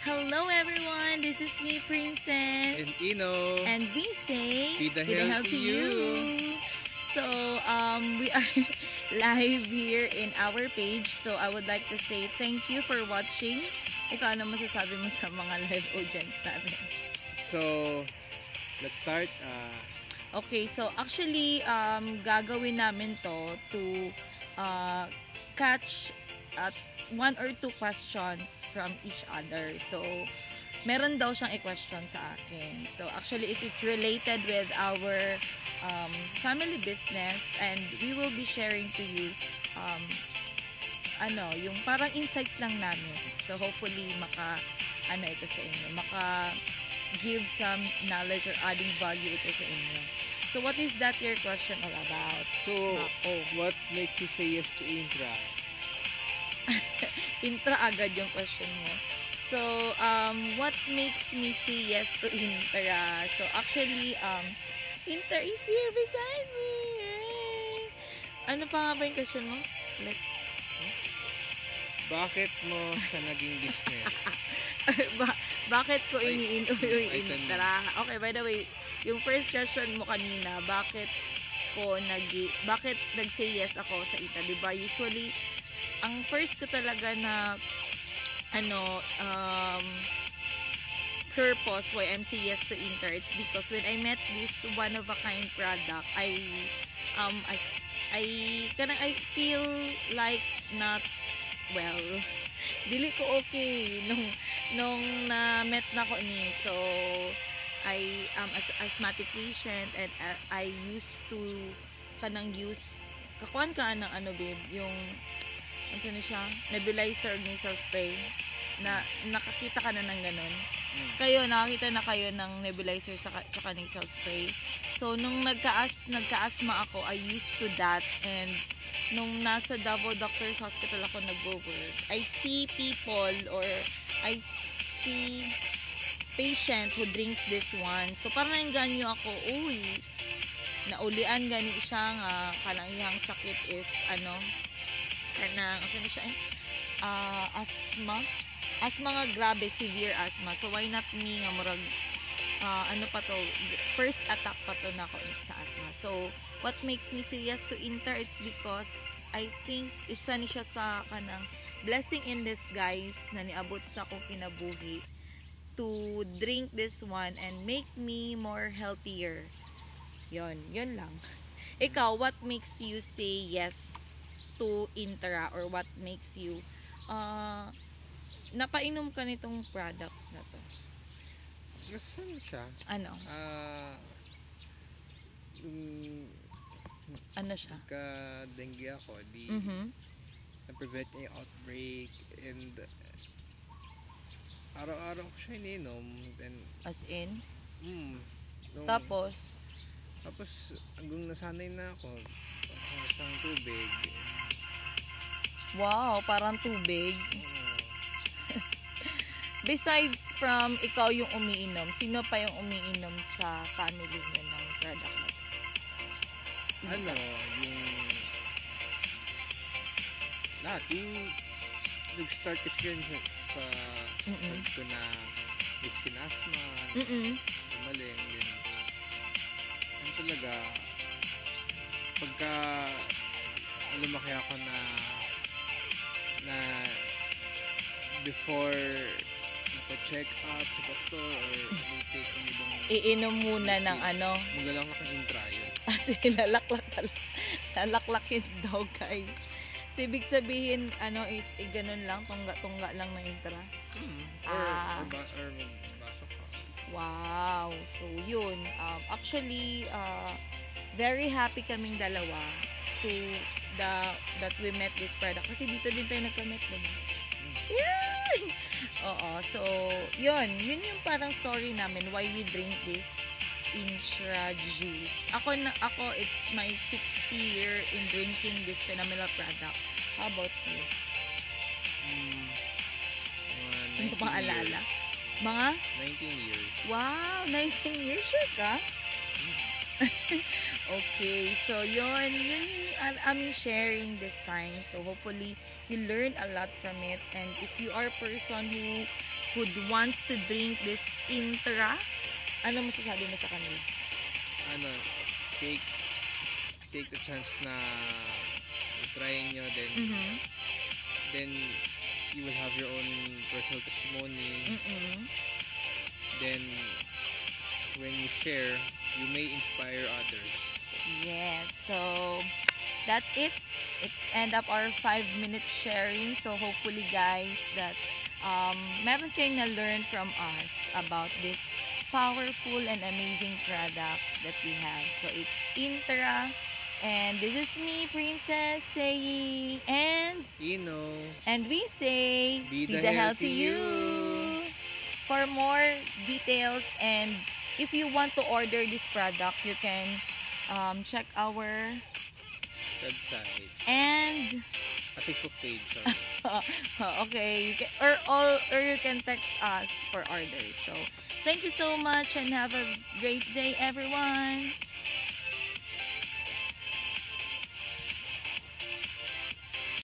Hello everyone, this is me, Princess. And Ino. And we say, Be the hell to you. So, um, we are live here in our page. So, I would like to say thank you for watching. Ikaw, ano masasabi mo sa mga live audience natin? So, let's start. Uh, Okay, so actually, um, gagawin namin to to uh, catch at one or two questions from each other. So, meron daw siyang i-question sa akin. So, actually, it is related with our um, family business and we will be sharing to you um, ano, yung parang insights lang namin. So, hopefully, maka, ano ito sa inyo, maka give some knowledge or adding value ito sa inyo. So, what is that your question all about? so, Nako. what makes you say yes to Intra? Intra agad yung question mo. So, um, what makes me say yes to Intra? So, actually, um, Intra is here beside me. Yay! Ano pa nga ba yung question mo? Like, Bakit mo siya naging business? ba- bakit ko iniinom yung. Intra? Okay, by the way, yung first question mo kanina, bakit ko nag bakit nag-say yes ako sa Ita, 'di ba? Usually ang first ko talaga na ano um purpose why I'm say yes to Inter it's because when I met this one of a kind product I um I, I kanang I feel like not well. Dili ko okay nung nung na met na ko ni. So I am as asthmatic patient and uh, I used to kanang use kakuan ka ng ano babe yung ano na siya? Nebulizer or nasal spray. Na nakakita ka na ng ganun. Mm. kayo nakakita na kayo ng nebulizer sa saka nasal spray. So nung nagkaas nagkaasma ako I used to that. And nung nasa Davao Doctors Hospital ako nagwo-work I see people or I see patient who drinks this one. So, parang nainganyo ako, uy, naulian gani siya nga, kanang iyang sakit is, ano, kanang, ano siya, eh, ah, asthma. Asthma nga grabe, severe asthma. So, why not me nga murag, ah, ano pa to, first attack pa to na ako sa asthma. So, what makes me yes to Inter, it's because, I think, isa ni siya sa kanang, blessing in disguise na niabot sa akong kinabuhi to drink this one and make me more healthier. Yon, yon lang. Ikaw, what makes you say yes to Intra or what makes you uh, napainom ka nitong products na to? Nasaan siya? Ano? Ah, yung Ano siya? ka-dengue ako, di Mhm. na-prevent yung outbreak and uh, araw-araw ko siya ininom then As in? mm, nung- Tapos, tapos hanggang nasanay na ako sa tubig wow, parang tubig. Besides from ikaw yung umiinom, sino pa yung umiinom sa family niyo ng product na to? ano, yung lahat, yung nag-start yun sa, Mm-mm. sabi ko na may skin asthma, Mm-mm. gumaling, din. Ano talaga, pagka lumaki ako na na before napa-check up sa doktor or take ng ibang Iinom muna ng ano. magalang ako ng intra yun. Kasi lalaklak tal- lalaklakin daw guys. So, ibig sabihin, ano, i, i ganun lang, tungga-tungga lang na intra. Hmm. Or, Ah. or, ba, or magbasa ka. Wow! So, yun. Um, actually, uh, very happy kaming dalawa to the that we met this product. Kasi dito din tayo nagka-met, diba? Yay! Oo. So, yun. Yun yung parang story namin why we drink this Intra juice. Ako, na, ako, it's my sixth year in drinking this phenomenal product. How about you? Hmm. Mga Ano 19 pa alala? years. Mga? 19 years. Wow! 19 years sure ka? So yun, yun yung am- aming sharing this time. So hopefully, you learned a lot from it. And if you are a person who who wants to drink this Intra, ano masasabi mo sa kanila? Ano, take take the chance na try nyo then Mhm. then you will have your own personal testimony Mm-mm. then when you share you may inspire others Yes. So, that's it. It's end up our 5 minute sharing. So, hopefully guys that um, meron kayong na-learn from us about this powerful and amazing products that we have. So, it's Intra. And this is me, Princess Seyi. And, Ino and we say, Be the hell healthy to you. you. For more details and if you want to order this product, you can um, check our website and a Facebook page okay, you can, or all or you can text us for orders. So, thank you so much and have a great day everyone.